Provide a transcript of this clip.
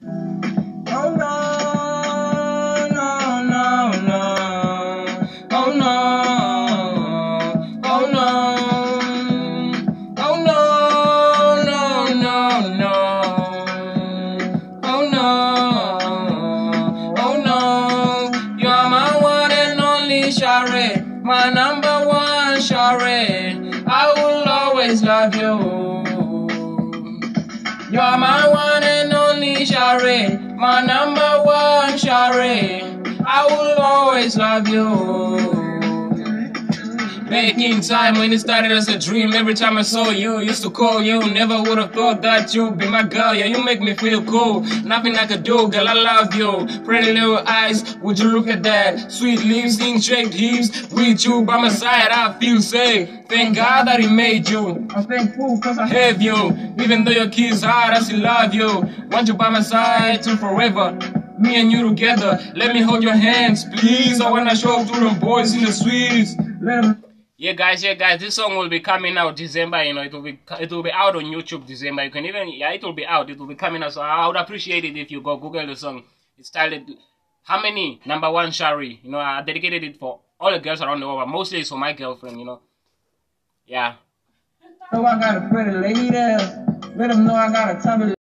Oh no, no, no, no. Oh no, oh no. Oh no, no, no, no. Oh no, oh no. You are my one and only shorty, my number one shorty. I will always love you. You are my one My number one shorty. I will always love you. Back in time when it started as a dream, every time I saw you, used to call you. Never would have thought that you'd be my girl. Yeah, you make me feel cool. Nothing I could do, girl, I love you. Pretty little eyes, would you look at that? Sweet lips, ink shaped hips. With you by my side, I feel safe. Thank God that He made you. I'm thankful cause I have you. Even though your kids hard, I still love you. Want you by my side till forever. Me and you together. Let me hold your hands, please. I wanna show to them boys in the streets. Let yeah, guys, yeah, guys, this song will be coming out December. You know, it will be it will be out on YouTube December. You can even yeah, it will be out. It will be coming out. So I would appreciate it if you go Google the song. It's titled "How Many Number One Shorty." You know, I dedicated it for all the girls around the world, but mostly it's for my girlfriend. You know, yeah. So I got a pretty lady. Let them know I got a.